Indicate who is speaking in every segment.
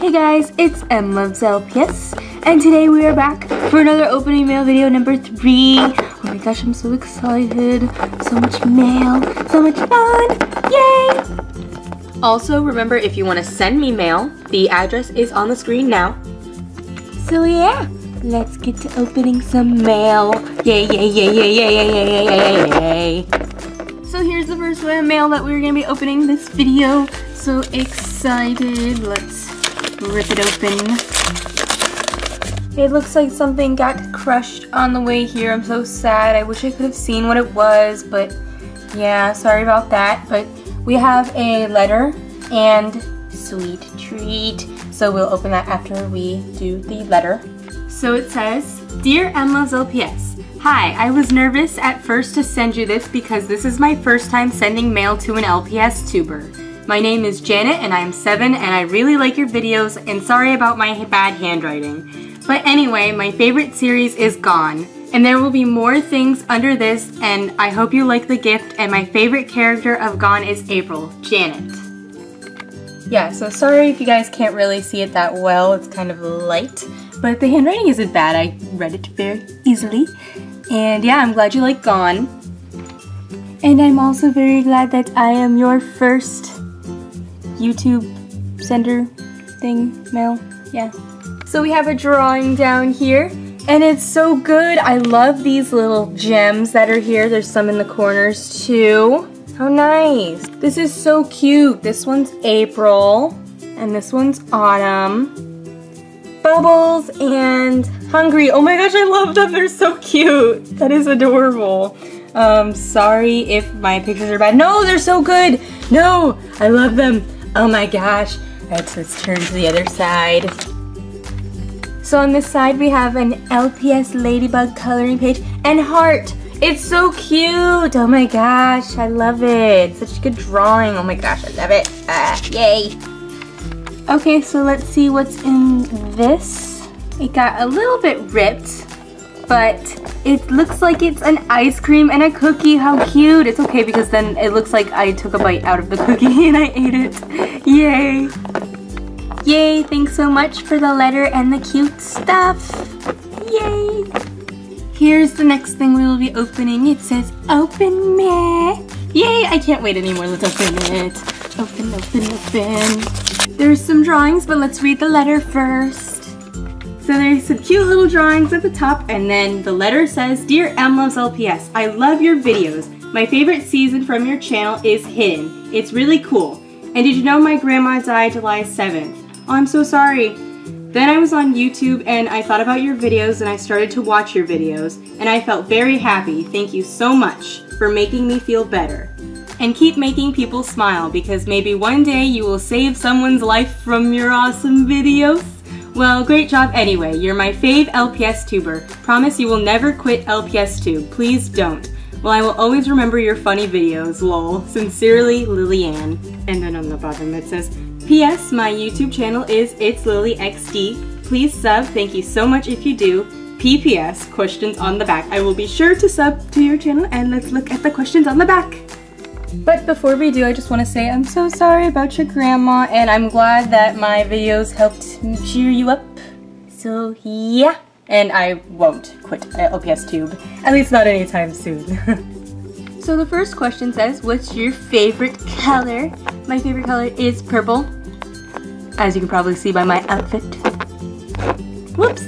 Speaker 1: Hey guys, it's M Loves LPS, and today we are back for another opening mail video number three. Oh my gosh, I'm so excited. So much mail, so much fun, yay!
Speaker 2: Also, remember if you want to send me mail, the address is on the screen now.
Speaker 1: So yeah, let's get to opening some mail. Yay, yay, yay, yay, yay, yay, yay, yay, yay, yay. So here's the first mail that we're gonna be opening this video. So excited. Let's rip it open. It looks like something got crushed on the way here. I'm so sad. I wish I could have seen what it was, but yeah, sorry about that. But we have a letter and sweet treat. So we'll open that after we do the letter. So it says, Dear M Loves LPS, Hi, I was nervous at first to send you this because this is my first time sending mail to an LPS tuber. My name is Janet and I am 7 and I really like your videos and sorry about my bad handwriting. But anyway, my favorite series is Gone. And there will be more things under this and I hope you like the gift and my favorite character of Gone is April, Janet. Yeah, so sorry if you guys can't really see it that well, it's kind of light. But the handwriting isn't bad, I read it very easily. And yeah, I'm glad you like Gone. And I'm also very glad that I am your first YouTube sender thing, mail, yeah. So we have a drawing down here, and it's so good. I love these little gems that are here. There's some in the corners too. How nice. This is so cute. This one's April, and this one's Autumn. Bubbles and Hungry. Oh my gosh, I love them. They're so cute. That is adorable. Um, sorry if my pictures are bad. No, they're so good. No, I love them. Oh my gosh. Alright, so let's turn to the other side. So on this side we have an LPS Ladybug coloring page and heart. It's so cute. Oh my gosh, I love it. Such a good drawing. Oh my gosh, I love it. Ah, yay. Okay, so let's see what's in this. It got a little bit ripped, but it looks like it's an ice cream and a cookie. How cute. It's okay because then it looks like I took a bite out of the cookie and I ate it. Yay. Yay, thanks so much for the letter and the cute stuff. Yay. Here's the next thing we will be opening. It says, open me. Yay, I can't wait anymore. Let's open it. Open, open, open. There's some drawings, but let's read the letter first. So there's some cute little drawings at the top and then the letter says, Dear M Loves LPS, I love your videos. My favorite season from your channel is Hidden. It's really cool. And did you know my grandma died July 7th? Oh, I'm so sorry. Then I was on YouTube and I thought about your videos and I started to watch your videos and I felt very happy. Thank you so much for making me feel better. And keep making people smile because maybe one day you will save someone's life from your awesome videos. Well, great job anyway. You're my fave LPS tuber. Promise you will never quit LPS tube. Please don't. Well, I will always remember your funny videos, lol. Sincerely, Lillian. And then on the bottom it says, P.S. My YouTube channel is It's Lily XD. Please sub. Thank you so much if you do. P.P.S. Questions on the back. I will be sure to sub to your channel and let's look at the questions on the back. But before we do, I just want to say I'm so sorry about your grandma, and I'm glad that my videos helped cheer you up. So yeah, and I won't quit LPS Tube, at least not anytime soon. so the first question says, what's your favorite color? My favorite color is purple, as you can probably see by my outfit. Whoops.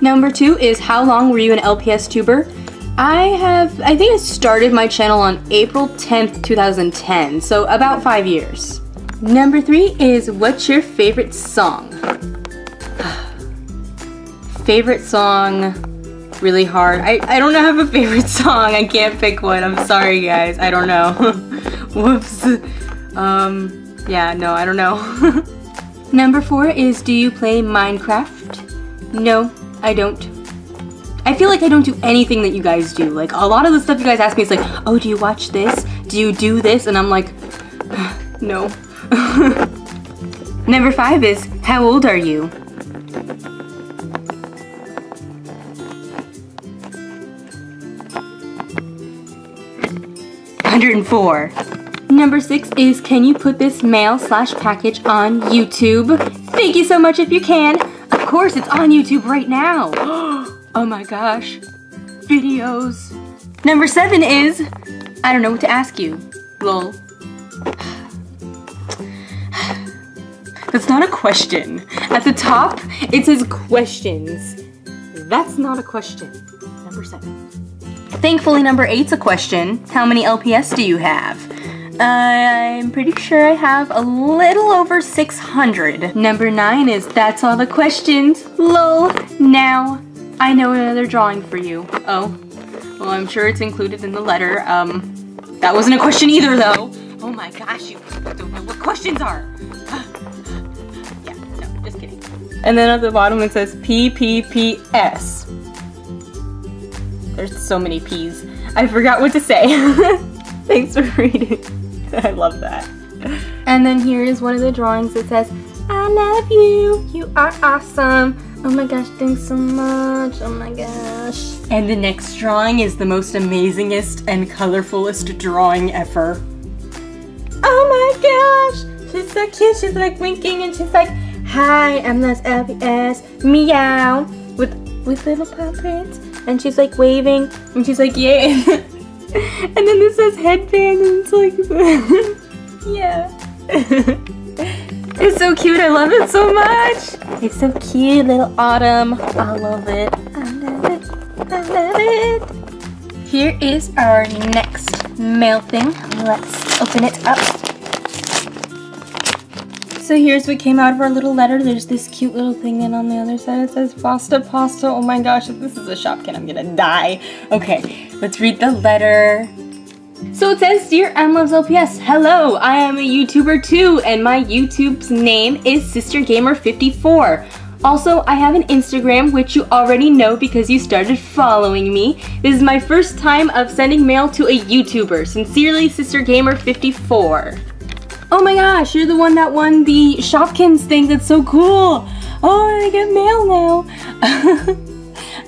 Speaker 1: Number two is, how long were you an LPS tuber? I have, I think I started my channel on April 10th, 2010, so about five years. Number three is, what's your favorite song? favorite song, really hard. I, I don't have a favorite song, I can't pick one, I'm sorry guys, I don't know. Whoops. Um, yeah, no, I don't know. Number four is, do you play Minecraft? No, I don't. I feel like I don't do anything that you guys do. Like, a lot of the stuff you guys ask me is like, oh, do you watch this? Do you do this? And I'm like, no. Number five is, how old are you? Hundred and four. Number six is, can you put this mail slash package on YouTube? Thank you so much if you can. Of course, it's on YouTube right now. oh my gosh. Videos. Number seven is, I don't know what to ask you. Lol. That's not a question. At the top, it says questions. That's not a question. Number seven. Thankfully, number eight's a question. How many LPS do you have? I'm pretty sure I have a little over 600. Number nine is that's all the questions. Lol. Now, I know another drawing for you. Oh, well, I'm sure it's included in the letter. Um, that wasn't a question either, though. Oh my gosh, you don't know what questions are. yeah, no, just kidding. And then at the bottom it says PPPS. There's so many P's. I forgot what to say. Thanks for reading. I love that. And then here is one of the drawings that says, I love you. You are awesome. Oh my gosh, thanks so much. Oh my gosh. And the next drawing is the most amazingest and colorfulest drawing ever. Oh my gosh. She's so cute. She's like winking and she's like, Hi, I'm this LPS. Meow. With with little prints. And she's like waving and she's like, Yay. and then this says headband and it's like Yeah. it's so cute, I love it so much. It's so cute, little autumn. I love it. I love it. I love it. Here is our next mail thing. Let's open it up. So here's what came out of our little letter. There's this cute little thing and on the other side it says pasta pasta. Oh my gosh, if this is a Shopkin, I'm gonna die. Okay, let's read the letter. So it says, Dear M Loves LPS, hello, I am a YouTuber too, and my YouTube's name is SisterGamer54. Also, I have an Instagram, which you already know because you started following me. This is my first time of sending mail to a YouTuber. Sincerely, SisterGamer54. Oh my gosh, you're the one that won the Shopkins thing. That's so cool. Oh, I get mail now.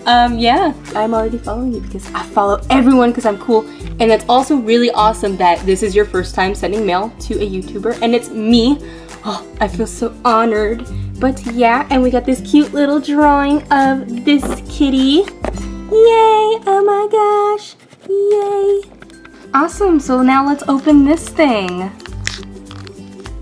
Speaker 1: um, yeah, I'm already following you because I follow everyone because I'm cool. And it's also really awesome that this is your first time sending mail to a YouTuber and it's me. Oh, I feel so honored. But yeah, and we got this cute little drawing of this kitty. Yay, oh my gosh, yay. Awesome, so now let's open this thing.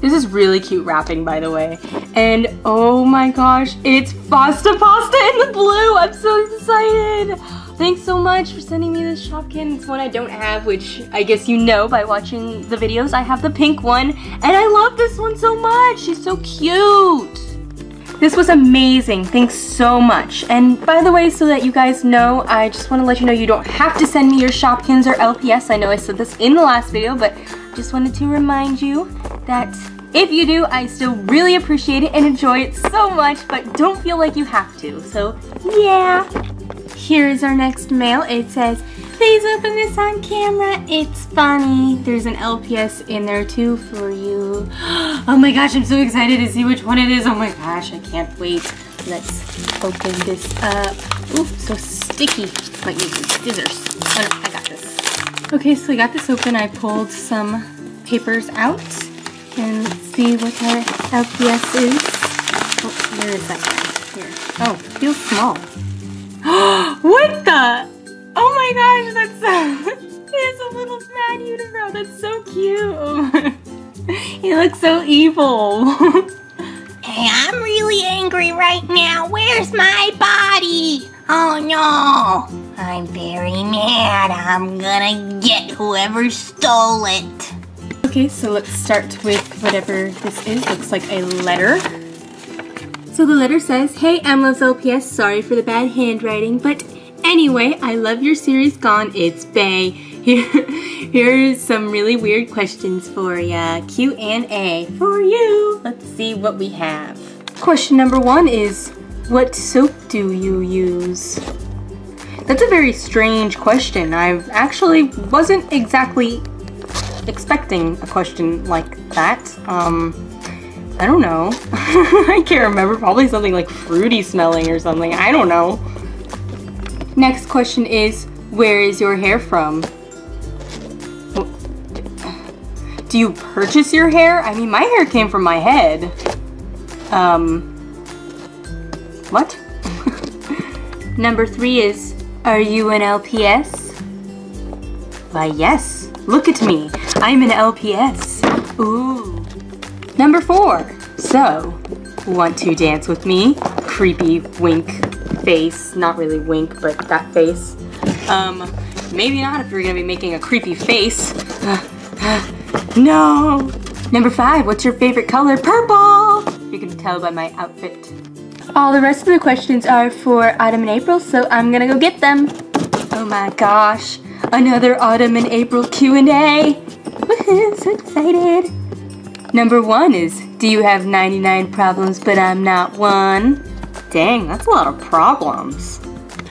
Speaker 1: This is really cute wrapping, by the way. And oh my gosh, it's Pasta Pasta in the blue. I'm so excited. Thanks so much for sending me this Shopkin. It's one I don't have, which I guess you know by watching the videos. I have the pink one, and I love this one so much. She's so cute. This was amazing. Thanks so much. And by the way, so that you guys know, I just want to let you know you don't have to send me your Shopkins or LPS. I know I said this in the last video, but just wanted to remind you that if you do, I still really appreciate it and enjoy it so much, but don't feel like you have to. So yeah. Here is our next mail. It says, please open this on camera. It's funny. There's an LPS in there too for you. Oh my gosh, I'm so excited to see which one it is. Oh my gosh, I can't wait. Let's open this up. Ooh, so sticky. Some scissors. Oh no, I got this. Okay, so I got this open. I pulled some papers out and see what our LPS is. Oh, where is that guy? Here. Oh, feels small. what the? Oh my gosh, that's so... There's a little mad unibrow. That's so cute. he looks so evil.
Speaker 3: Hey, I'm really angry right now. Where's my body? Oh no! I'm very mad. I'm gonna get whoever stole it.
Speaker 1: Okay, so let's start with whatever this is. Looks like a letter. So the letter says, Hey, loves LPS. Sorry for the bad handwriting, but anyway, I love your series Gone. It's Bay. Here, here's some really weird questions for ya. Q and A for you. Let's see what we have. Question number one is, what soap do you use? That's a very strange question. I actually wasn't exactly expecting a question like that. Um, I don't know. I can't remember. Probably something like fruity smelling or something. I don't know. Next question is, where is your hair from? Do you purchase your hair? I mean, my hair came from my head. Um, what? Number three is, are you an LPS? Why, yes. Look at me. I'm an LPS. Ooh. Number four. So, want to dance with me? Creepy wink face. Not really wink, but that face. Um, maybe not if you're gonna be making a creepy face. no. Number five, what's your favorite color? Purple! You can tell by my outfit. All the rest of the questions are for Autumn and April, so I'm gonna go get them. Oh my gosh, another Autumn and April Q&A. So excited. Number one is, do you have 99 problems but I'm not one? Dang, that's a lot of problems.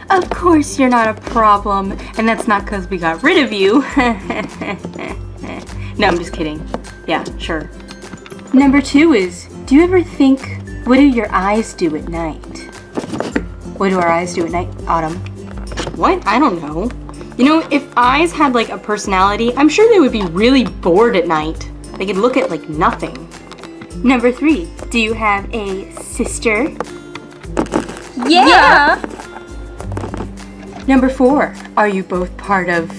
Speaker 1: Of course you're not a problem, and that's not because we got rid of you. no, I'm just kidding. Yeah, sure. Number two is, do you ever think, what do your eyes do at night? What do our eyes do at night, Autumn? What? I don't know. You know, if eyes had like a personality, I'm sure they would be really bored at night. They could look at like nothing. Number three, do you have a sister?
Speaker 2: Yeah.
Speaker 1: Number four, are you both part of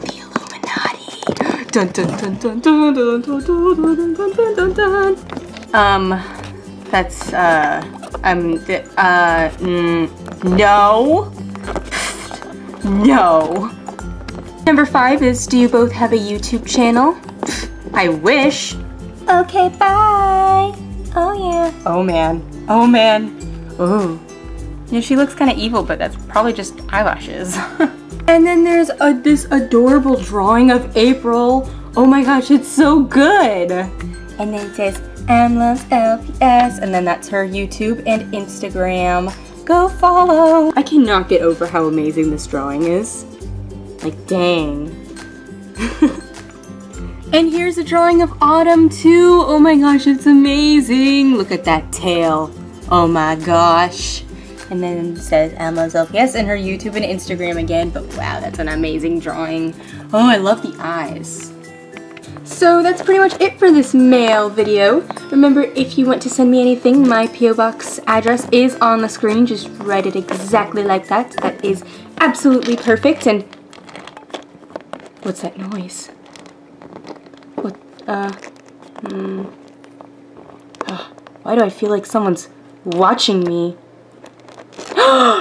Speaker 1: the Illuminati? Dun dun dun dun dun dun dun dun dun dun dun dun dun. Um, that's uh, um, uh, mm, no, no. Number five is, do you both have a YouTube channel? I wish. Okay, bye. Oh yeah. Oh man. Oh man. Ooh. You know, she looks kind of evil, but that's probably just eyelashes. and then there's a, this adorable drawing of April. Oh my gosh, it's so good. And then it says, M Loves LPS, and then that's her YouTube and Instagram. Go follow. I cannot get over how amazing this drawing is. Like, dang. and here's a drawing of Autumn too. Oh my gosh, it's amazing. Look at that tail. Oh my gosh. And then says Emma's yes, and her YouTube and Instagram again. But wow, that's an amazing drawing. Oh, I love the eyes. So that's pretty much it for this mail video. Remember, if you want to send me anything, my P.O. Box address is on the screen. Just write it exactly like that. That is absolutely perfect. And what's that noise? What, uh, hmm. Oh, why do I feel like someone's watching me?